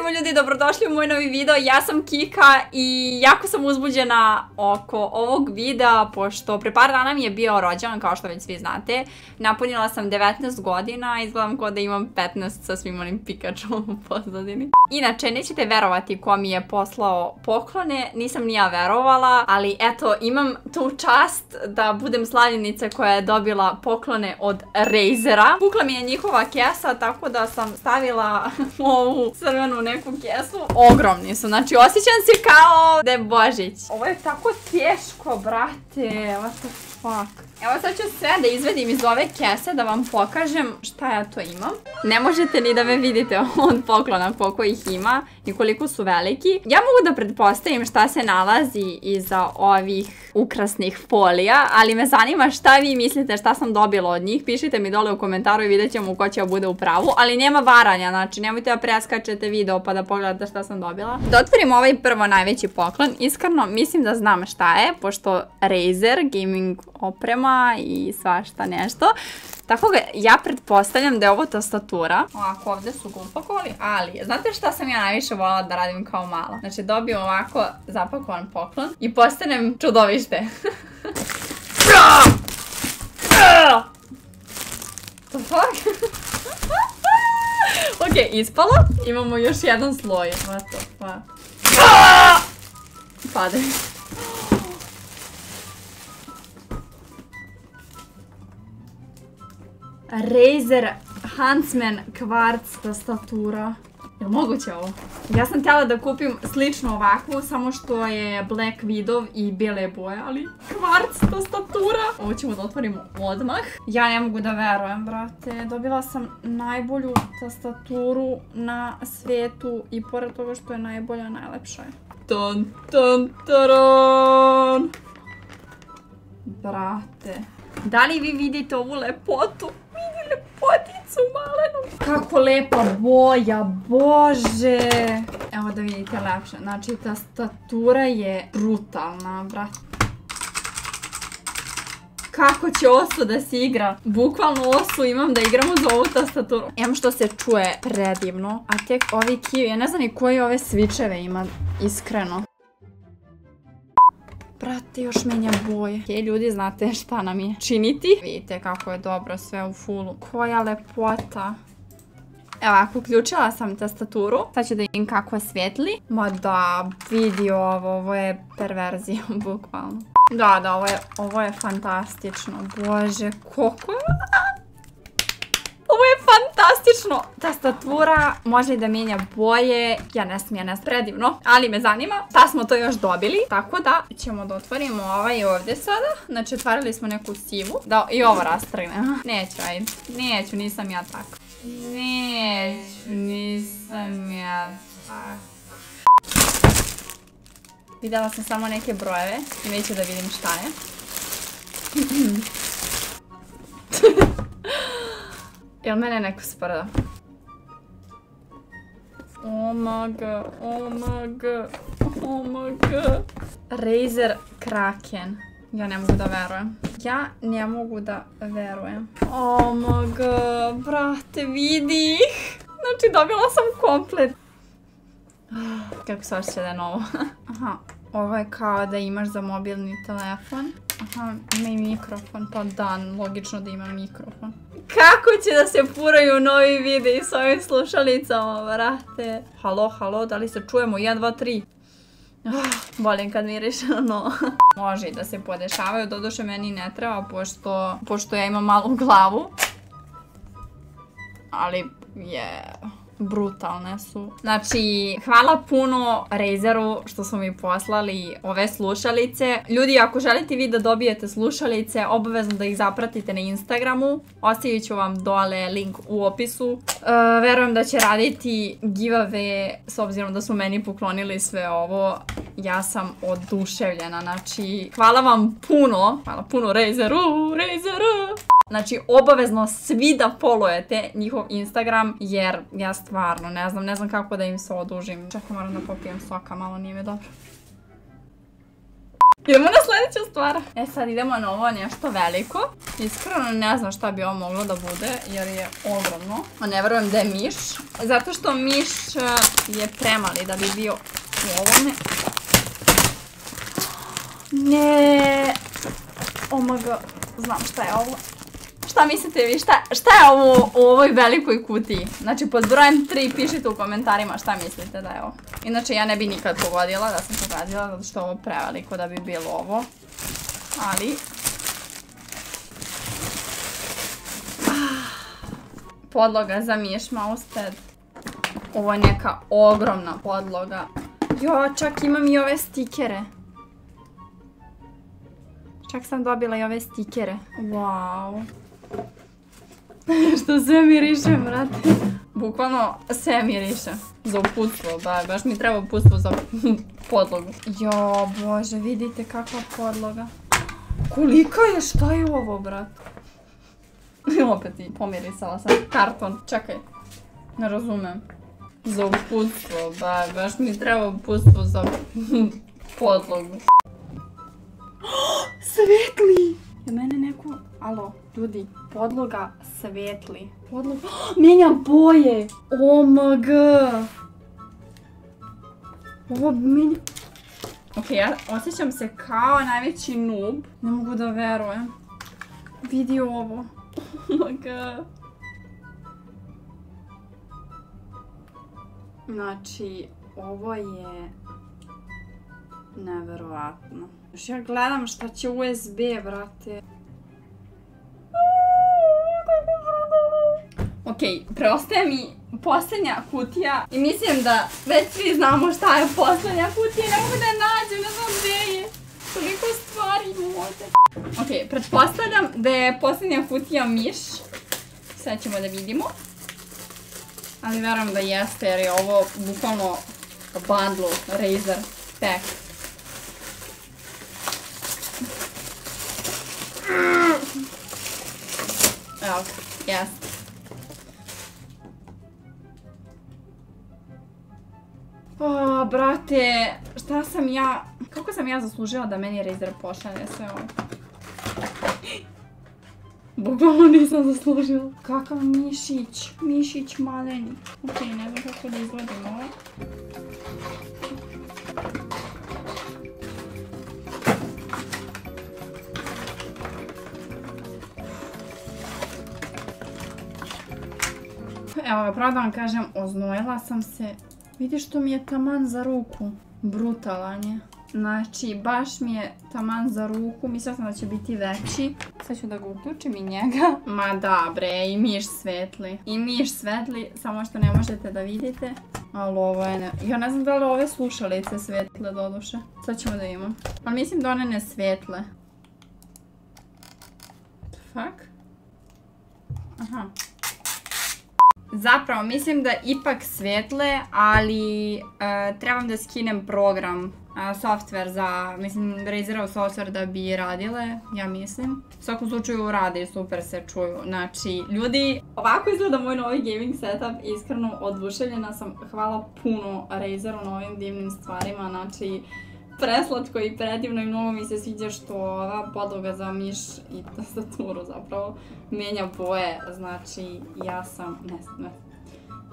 svima ljudi, dobrodošli u moj novi video. Ja sam Kika i jako sam uzbuđena oko ovog videa, pošto pre par dana mi je bio rođan, kao što već svi znate. Napunila sam 19 godina, izgledam kao da imam 15 sa svim onim Pikachuom u pozadini. Inače, nećete verovati ko mi je poslao poklone, nisam ni ja verovala, ali eto, imam tu čast da budem slavljenica koja je dobila poklone od Razera. Pukla mi je njihova kesa, tako da sam stavila ovu crvenu neku kesu. Ogromni su, znači osjećam se kao da je Božić. Ovo je tako teško, brate, what the fuck. Evo sad ću sve da izvedim iz ove kese da vam pokažem šta ja to imam. Ne možete ni da me vidite od poklona koliko ih ima i koliko su veliki. Ja mogu da pretpostavim šta se nalazi iza ovih ukrasnih folija, ali me zanima šta vi mislite šta sam dobila od njih. Pišite mi dole u komentaru i vidjet ćemo ko će bude u pravu, ali nema varanja, znači nemojte da preskačete video pa da pogledate šta sam dobila. Da otvorim ovaj prvo najveći poklon, iskreno mislim da znam šta je, pošto Razer gaming oprema i svašta nešto. Tako ga, ja pretpostavljam da je ovo tastatura. Ovako, ovdje su ga upakovali, ali znate šta sam ja najviše volila da radim kao mala? Znači, dobijem ovako zapakovan poklon i postanem čudovište. The fuck? ok, ispalo. Imamo još jedan sloj. What the fuck? Pade. Razer Huntsman Quartz tastatura. Je li moguće ovo? Ja sam htjela da kupim slično ovakvu, samo što je Black Widow i bijele boje, ali Quartz tastatura. Ovo ćemo da otvorimo odmah. Ja ne mogu da verujem, brate. Dobila sam najbolju tastaturu na svetu i pored toga što je najbolja, najlepša je. Ton, ton, taran! Brate. Da li vi vidite ovu lepotu? lepoticu malenu. Kako lepa boja, bože. Evo da vidite lepše. Znači, tastatura je brutalna, brat. Kako će osu da se igra? Bukvalno osu imam da igramo za ovu tastaturu. Imam što se čuje predivno. A tek ovi kiwi, ja ne znam ni koji ove svičeve ima, iskreno. Brate, još menja boje. Ok, ljudi, znate šta nam je činiti. Vidite kako je dobro sve u fullu. Koja lepota. Evo, ako uključila sam tastaturu, sad ću da vidim kako svijetli. Ma da, vidi ovo, ovo je perverzija, bukvalno. Da, da, ovo je, ovo je fantastično. Bože, koliko je fantastično. Tastatura može da mijenja boje. Ja ne smijem, ne predivno. Ali me zanima šta smo to još dobili. Tako da ćemo da otvorimo ovaj ovdje sada. Znači otvarili smo neku sivu. Da i ovo rastrgne. Neću, ajde. Neću, nisam ja tako. Neću, nisam ja tako. Videla sam samo neke brojeve neću da vidim šta je. Jel mene neko sprda? Oh my god. Razer Kraken. Ja ne mogu da verujem. Ja ne mogu da verujem. God, brate, vidi ih. Znači, dobila sam komplet. Kako se osjeća da je novo. Aha, ovo je kao da imaš za mobilni telefon. Aha, ima i mikrofon, pa da, logično da ima mikrofon. Kako će da se puraju novi videi s ovim slušalicama, vrate? Halo, halo, da li se čujemo? 1, 2, 3. volim kad miriš, no. Može da se podešavaju, doduše meni ne treba, pošto ja imam malu glavu. Ali, je brutalne su. Znači, hvala puno Razeru što su mi poslali ove slušalice. Ljudi, ako želite vi da dobijete slušalice, obavezno da ih zapratite na Instagramu. Ostavit ću vam dole link u opisu. E, verujem da će raditi giveaway, s obzirom da su meni poklonili sve ovo. Ja sam oduševljena, znači, hvala vam puno. Hvala puno Razeru, Razeru! Znači, obavezno svi da followujete njihov Instagram, jer ja stvarno ne znam, ne znam kako da im se odužim. Čekaj, moram da popijem soka, malo nije mi dobro. Idemo na sljedeću stvar. E sad idemo na ovo nešto veliko. Iskreno ne znam šta bi ovo moglo da bude jer je ogromno. A ne verujem da je miš. Zato što miš e, je premali da bi bio u ovome. Ne. Oh my. Znam šta je ovo. Šta mislite vi, šta, je ovo u ovoj velikoj kutiji? Znači, pod brojem 3 pišite u komentarima šta mislite da je ovo. Inače, ja ne bi nikad pogodila da sam to radila, zato što je ovo preveliko da bi bilo ovo. Ali... Ah, podloga za Miš Mousepad. Ovo je neka ogromna podloga. Jo, čak imam i ove stikere. Čak sam dobila i ove stikere. Wow. Što sve miriše, brate. Bukvalno sve miriše. Za uputstvo, ba, baš mi treba uputstvo za podlogu. Jo, bože, vidite kakva podloga. Kolika je, šta je ovo, brate? Opet i pomirisala sam. Karton, čekaj. Ne razumem. Za uputstvo, ba, baš mi treba uputstvo za podlogu. Svetli! Je mene neko... Alo, ljudi, podloga svetli. Podloga... Mijenja boje! OMG! Ovo mijenja... Ok, ja osjećam se kao najveći noob. Ne mogu da verujem. Vidi ovo. OMG! Znači, ovo je neverovatno. Još ja gledam šta će USB, brate. Ok, preostaje mi posljednja kutija i mislim da već svi znamo šta je posljednja kutija, ne mogu da je nađem, ne znam gdje je. Toliko stvari ovdje. Ok, pretpostavljam da je posljednja kutija miš. Sad ćemo da vidimo. Ali verujem da jeste jer je ovo bukvalno bundle, razor, pack. Evo, jeste. O, brate, šta sam ja... Kako sam ja zaslužila da meni Razer pošalje sve ovo? Bukvalno nisam zaslužila. Kakav mišić. Mišić maleni. Ok, ne znam kako da izgledim ovo. Evo pravo da vam kažem, oznojila sam se. Vidi što mi je taman za ruku. Brutalan je. Znači, baš mi je taman za ruku. Mislila sam da će biti veći. Sad ću da ga uključim i njega. Ma da bre, i miš svetli. I miš svetli, samo što ne možete da vidite. Ali ovo je ne... Ja ne znam da li ove slušalice svetle doduše. Sad ćemo da imam. Ali mislim da one ne svetle. Fuck? Aha. Zapravo, mislim da ipak svetle, ali e, trebam da skinem program, software za, mislim, Razerov software da bi radile, ja mislim. U svakom slučaju rade i super se čuju. Znači, ljudi, ovako izgleda moj novi gaming setup, iskreno oduševljena sam. Hvala puno Razeru na ovim divnim stvarima, znači, preslatko i predivno i mnogo mi se sviđa što ova podloga za miš i tastaturu zapravo mijenja boje, znači ja sam, ne, ne,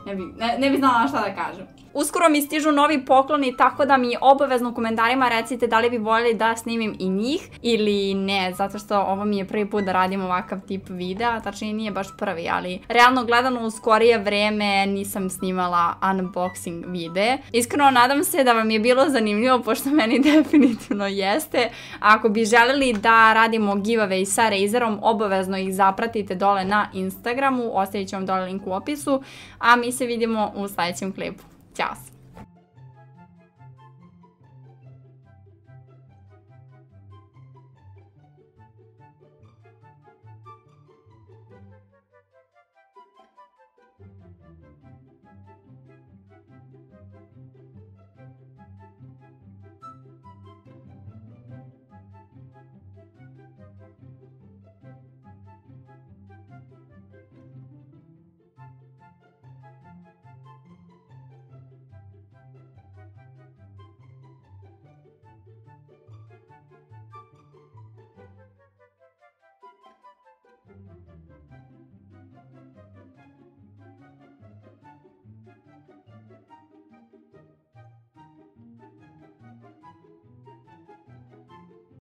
ne bi, ne, bi znala šta da kažem. Uskoro mi stižu novi pokloni, tako da mi obavezno u komentarima recite da li bi voljeli da snimim i njih ili ne, zato što ovo mi je prvi put da radim ovakav tip videa, tačnije nije baš prvi, ali realno gledano u skorije vreme nisam snimala unboxing videe. Iskreno nadam se da vam je bilo zanimljivo, pošto meni definitivno jeste. Ako bi želeli da radimo giveaway sa Razerom, obavezno ih zapratite dole na Instagramu, ostavit ću vam dole link u opisu, a mi se vidimo u sljedećem klipu. Tchau!